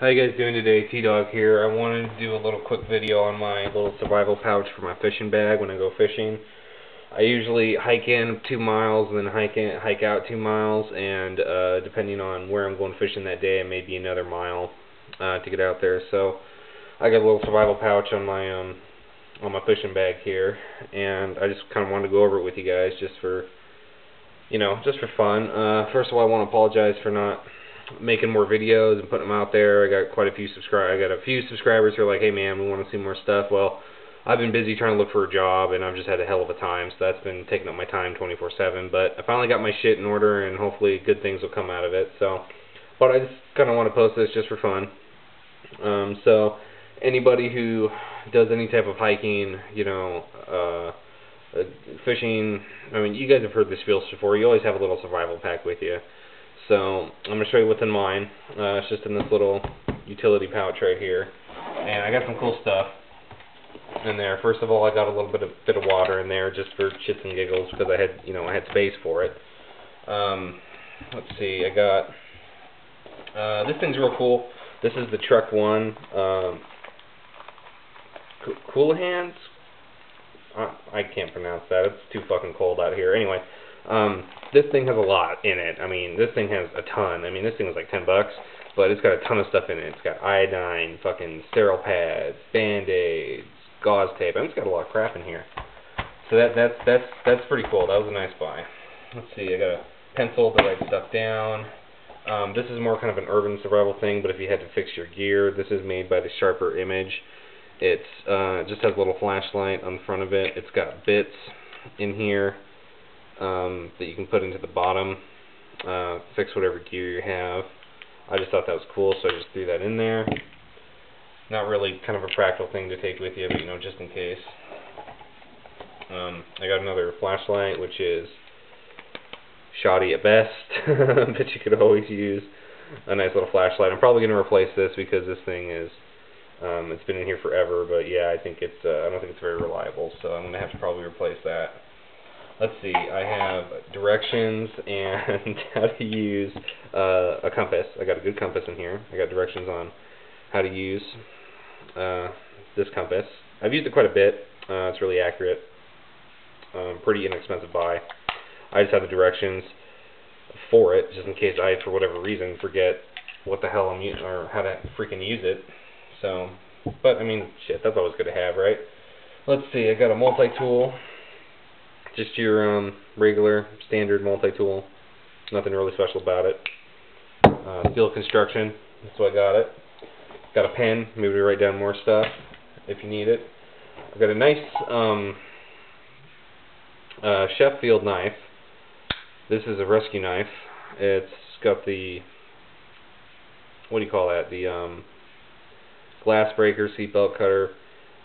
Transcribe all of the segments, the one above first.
How you guys doing today? T-Dog here. I wanted to do a little quick video on my little survival pouch for my fishing bag when I go fishing. I usually hike in two miles and then hike in, hike out two miles, and uh, depending on where I'm going fishing that day, it may be another mile uh, to get out there. So I got a little survival pouch on my um on my fishing bag here, and I just kind of wanted to go over it with you guys just for you know just for fun. Uh, first of all, I want to apologize for not making more videos and putting them out there. I got quite a few subscribe. I got a few subscribers who are like, "Hey man, we want to see more stuff." Well, I've been busy trying to look for a job, and I've just had a hell of a time. So that's been taking up my time 24/7. But I finally got my shit in order, and hopefully good things will come out of it. So, but I just kind of want to post this just for fun. Um, so anybody who does any type of hiking, you know, uh, uh, fishing. I mean, you guys have heard this spiel before. You always have a little survival pack with you. So I'm going to show you what's in mine. Uh, it's just in this little utility pouch right here. And I got some cool stuff in there. First of all, I got a little bit of bit of water in there just for shits and giggles because I had, you know, I had space for it. Um, let's see, I got uh, this thing's real cool. This is the Trek One um, cool Hands. I, can't pronounce that. It's too fucking cold out here. Anyway, um, this thing has a lot in it. I mean, this thing has a ton. I mean, this thing was like 10 bucks, but it's got a ton of stuff in it. It's got iodine, fucking sterile pads, band-aids, gauze tape. I mean, it's got a lot of crap in here. So that that's that's that's pretty cool. That was a nice buy. Let's see. I got a pencil to write stuff down. Um, this is more kind of an urban survival thing, but if you had to fix your gear, this is made by the Sharper Image. It's uh, just has a little flashlight on the front of it. It's got bits in here um, that you can put into the bottom, uh, fix whatever gear you have. I just thought that was cool, so I just threw that in there. Not really kind of a practical thing to take with you, but you know, just in case. Um, I got another flashlight, which is shoddy at best, but you could always use a nice little flashlight. I'm probably going to replace this because this thing is, um, it's been in here forever, but yeah, I think it's, uh, I don't think it's very reliable, so I'm to have to probably replace that let's see, I have directions and how to use uh, a compass. I got a good compass in here. I got directions on how to use uh, this compass. I've used it quite a bit. Uh, it's really accurate. Um, pretty inexpensive buy. I just have the directions for it, just in case I, for whatever reason, forget what the hell I'm using or how to freaking use it. So, but I mean, shit, that's always good to have, right? Let's see, I got a multi-tool just your um, regular standard multi-tool. Nothing really special about it. Uh, steel construction. That's why I got it. Got a pen. Maybe to write down more stuff if you need it. I've got a nice um, uh, Sheffield knife. This is a rescue knife. It's got the what do you call that? The um, glass breaker, seatbelt cutter,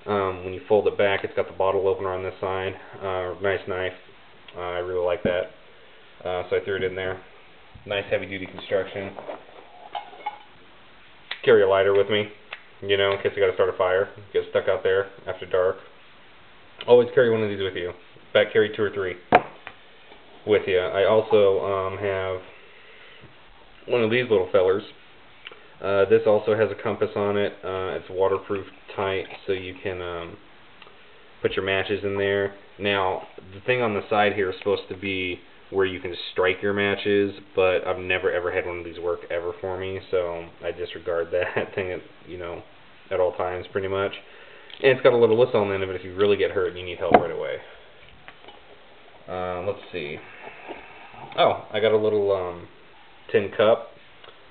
um, when you fold it back, it's got the bottle opener on this side. Uh, nice knife. Uh, I really like that. Uh, so I threw it in there. Nice heavy duty construction. Carry a lighter with me, you know, in case I got to start a fire. Get stuck out there after dark. Always carry one of these with you. Back carry two or three with you. I also um, have one of these little fellers. Uh, this also has a compass on it. Uh, it's waterproof tight, so you can um, put your matches in there. Now, the thing on the side here is supposed to be where you can strike your matches, but I've never ever had one of these work ever for me, so I disregard that thing at you know at all times pretty much. And it's got a little whistle on the end of it if you really get hurt and you need help right away. Uh, let's see. Oh, I got a little um, tin cup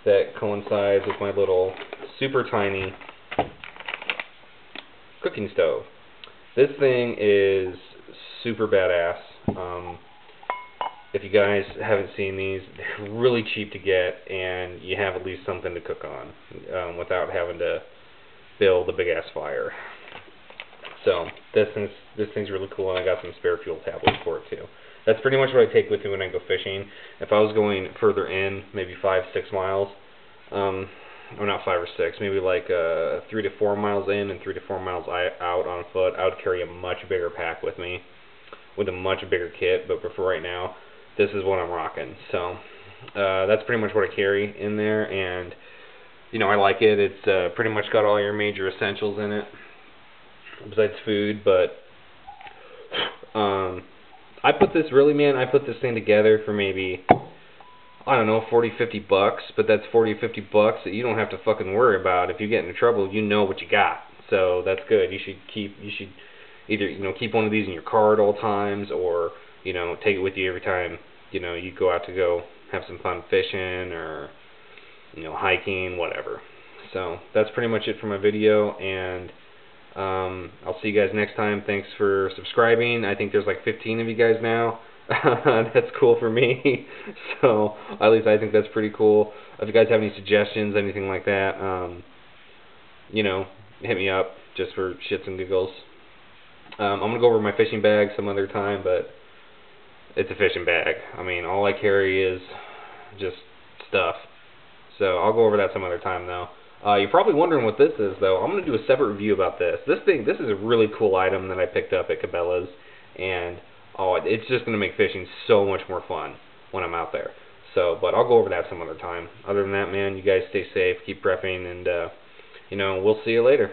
that coincides with my little super tiny cooking stove. This thing is super badass. Um, if you guys haven't seen these, they're really cheap to get, and you have at least something to cook on um, without having to build a big ass fire. So this thing's this thing's really cool, and I got some spare fuel tablets for it too. That's pretty much what I take with me when I go fishing. If I was going further in, maybe five, six miles, um, or not five or six, maybe like uh, three to four miles in and three to four miles out on foot, I would carry a much bigger pack with me, with a much bigger kit. But for right now, this is what I'm rocking. So uh, that's pretty much what I carry in there, and you know, I like it. It's uh, pretty much got all your major essentials in it, besides food. But um, I put this really, man. I put this thing together for maybe I don't know, 40, 50 bucks. But that's 40, 50 bucks that you don't have to fucking worry about. If you get into trouble, you know what you got. So that's good. You should keep. You should either you know keep one of these in your car at all times, or you know take it with you every time you know you go out to go have some fun fishing or you know hiking, whatever. So that's pretty much it for my video, and um, I'll see you guys next time. Thanks for subscribing. I think there's like 15 of you guys now. that's cool for me. so at least I think that's pretty cool. If you guys have any suggestions, anything like that, um, you know, hit me up just for shits and giggles. Um, I'm gonna go over my fishing bag some other time, but it's a fishing bag. I mean, all I carry is just stuff. So I'll go over that some other time, though. Uh, you're probably wondering what this is, though. I'm gonna do a separate review about this. This thing, this is a really cool item that I picked up at Cabela's, and oh, it's just gonna make fishing so much more fun when I'm out there. So, but I'll go over that some other time. Other than that, man, you guys stay safe, keep prepping, and uh, you know, we'll see you later.